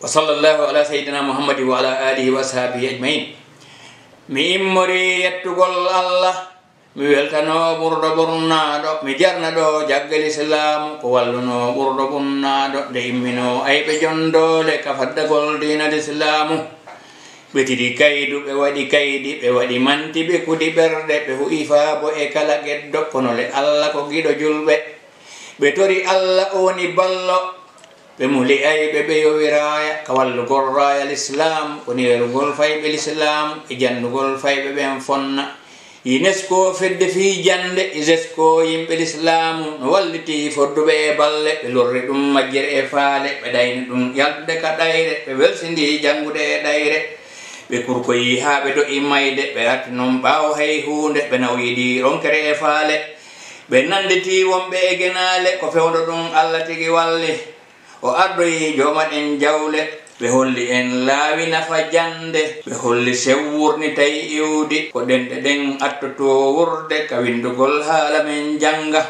wa sallllahu ala seydina mouhammadi wa ala alihi wa ashabihi ajmain. Mi immori yettugol allah mi weltano ɓurɗo ɓurnaɗo mi jarna ɗo jaggal islamu ko walluno ɓurɗo ɓurnaɗo nde immino ayɓe jondole ka faddagol dinal islamu ɓe tiɗi kaydu ɓe waɗi kaydi ɓe waɗi manti ɓe kudi ɓerɗe ɓe huyi faabo e kala gueddo kono le allah ko giɗo julɓe ɓe tori allah oni ballo ɓe muli'ayɓe ɓe yowiraya ka wallugol raya l islam woni werugol fayɓe l islam e jannugol fayɓe ɓen fonna. Unesco fedde fi jande unesco yimɓe l islamu no walliti fodduɓe e balle ɓe lorri ɗum majjere e faale ɓe ɗayni ɗum yaltude ka ɗayre ɓe welsidi janngude e ɗayre ɓe kurkoyi haa ɓe do'i mayde ɓe arti noon ɓaawo hay huunde ɓe nawyiɗi ronkere e faale. Ɓe nanditi wonɓe e genaale ko fewdo ɗum allah tigi walli. o addoyi e jomaɗen jawle ɓe holli en laawi nafa jande ɓe holli sewwurni tawi iwdi. Ko ɗenɗe ɗen attoto wurde ka windugol haala men janga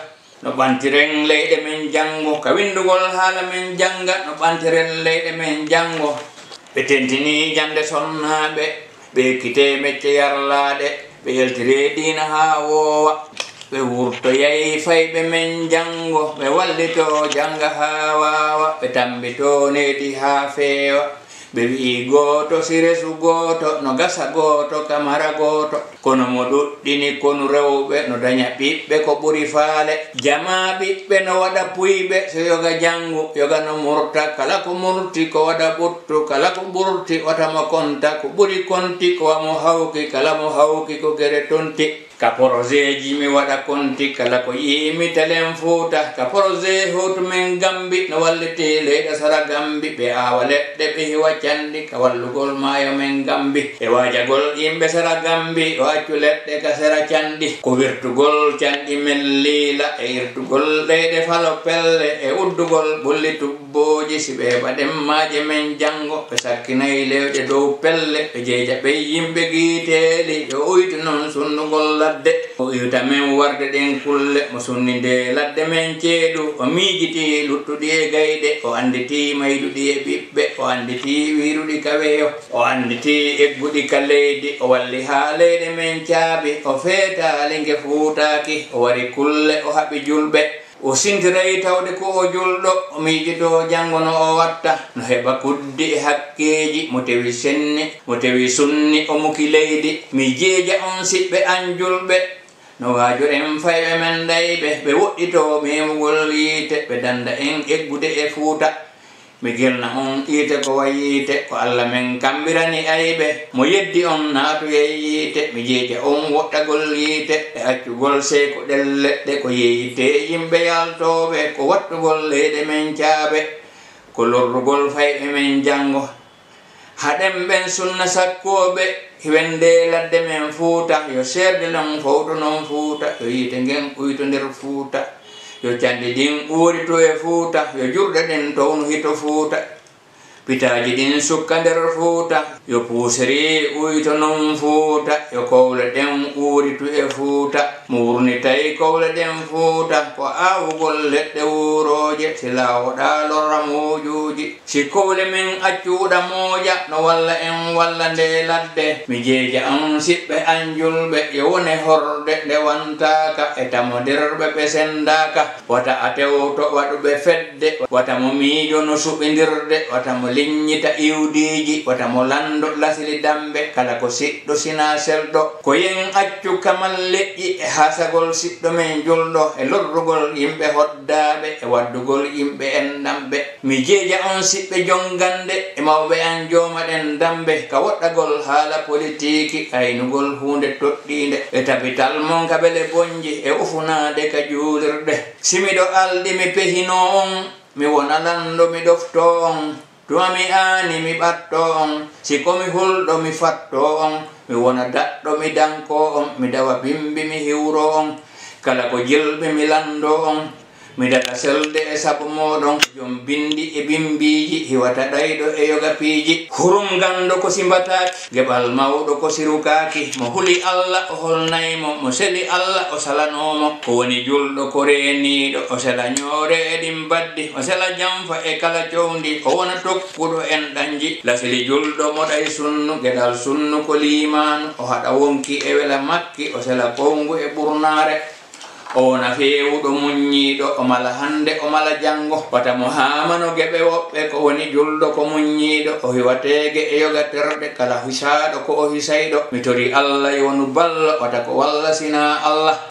no ɓantiren leyɗe men jango ka windugol haala men janga no ɓantiren leyɗe men jango ɓe tentini jande sonnaɓe ɓe kite mecce yarlaɗe ɓe yaltire ɗina ha woowa. Ɓe wurtoyayi fayɓe men jango ɓe wallito janga ha wawa ɓe tambito nedi ha feewa ɓe wi'i gooto siresu gooto no gasa gooto kamara gooto kono mo ɗuɗɗini konu rewɓe no daña ɓiɓɓe ko faale. Jama ɓiɓɓe no waɗa puyɓe so yoga jangu yoga no murta. Kala ko murti ko waɗa ɓuttu kala ko konta. Ko konti ko wamo hawki kala mo hawki ko gere tonti ka projet ji mi waɗa konti kala ko yimi telen fuuta. Ka projet hutumin gambi no walliti leyɗa e sara gambi. Ɓe awa leɗɗe ɓe hiwa candi ka wallugol maayo men gambi. E wajagol yimɓe sara gambi e o accu leɗɗe ka sara candi ko wirtugol candi men liila e irtugol leyɗe falo pelle e uddugol ɓolli tubboji si ɓe baɗen maaje men jango ɓe sakkinayi lewɗe dow pelle ɓe jeeja ɓey yimɓe giiteeli. Yo uytu noon sunndugol ladde o iwta men warde ɗen kulle mo sunnide ladde men ceeɗu o miijiti luttuɗi e gayɗe o annditi mayduɗi e ɓiɓɓe o annditi wiruɗi kaweyo o annditi egguɗi ka leydi o walli haa leyɗe men caabi o feetaali nge fuutaaki o wari kulle o haɓi julɓe. o sintirayi tawde ko o julɗo miijito janngono o watta. No heɓa kuddi e hakkeeji mo tewi senni mo tewi sunni o muki leydi. Mi jeeja on siɓɓe an julɓe no waajo en fayɓe men ɗayɓe ɓe woɗɗito memugol yiite ɓe danda en eggude e fuuta. mi gelna on yiite ko way yiite ko allah men kambirani ayɓe mo yeddi on naatuye yiite mi jiite on woɗɗagol yiite e accugol sey ko ɗel leɗɗe ko yeyite yimɓe yaltooɓe ko wattugol leyɗe men caaɓe ko lorrugol fayɓe men janngo. Haɗen ɓen sunna sakkooɓe wende ladde men fuuta yo seerde non fowto noon fuuta yo yiite ngen ɓuyto nder fuuta. Yo candi ɗin ɓuuri to e fuuta yo jurɗe ɗen towno hito fuuta pitaji ɗin sukka nder yo puuseri ɓuyto non fuuta yo kowle ɗen ɓuuritu e fuuta mo wurni tawi kowle ɗen fuuta ko awugol leɗɗe wuroje si lawoɗa lorra mojuji si kowle men accuɗa mooƴa no walla en walla nde ladde mi jeeja on siɓɓe an julɓe yo wone horde nde wantaka e nderɓe ɓe sendaka wata a tewto waɗuɓe fedde wata mo miijo no suɓidirde wata mo liññita iwdiji wata mo lando lasili dambe kala ko siɗɗo sina selɗo ko yen kamal leƴƴi e hasagol siɗɗo men julɗo e lorrugol yimɓe hoddaɓe e waddugol yimɓe endamɓe mi jeeja on siɓɓe jongande e mawɓe an jomaɗen dambe ka woɗɗagol haala politiki aynugol hunde toɗɗinde e tabital mon ka bele bonji e ufunade ka juulirɗe. Simiɗo alɗi mi pehino on mi wonalanɗo mi ɗofto on. dua mi ani mi bat doong si komi hul do mi fat doong mi wana dat do mi mi dawa bimbi mi hiurong kala ko jilbi mi miɗaɗa selde e sabu moɗon jom bindi e bimbiji hiwata ɗayɗo e yoga piiji hurum gando ko simbataki geɓal mawɗo ko sirukaki. Mo huli allah o holnaymo mo seli allah o salanomo. Ko woni julɗo ko reniɗo o sela ñoore e ɗin baddi o sela janfa e kala cowdi o wona tokkuɗo en ɗanji. Lasili julɗo moɗay sunnu geɗal sunnu ko limanu o haɗa wonki e wela makki o sela kongu e ɓurnare ona fewuɗo muñiɗo o mala hande o mala janngo. Wata mo hamano geɓe woɓɓe ko woni julɗo ko muñiɗo o hiwatege e yoga terɗe kala hisaɗo ko o hisayɗo. Mi tori allah yonu balla wata ko walla sina allah.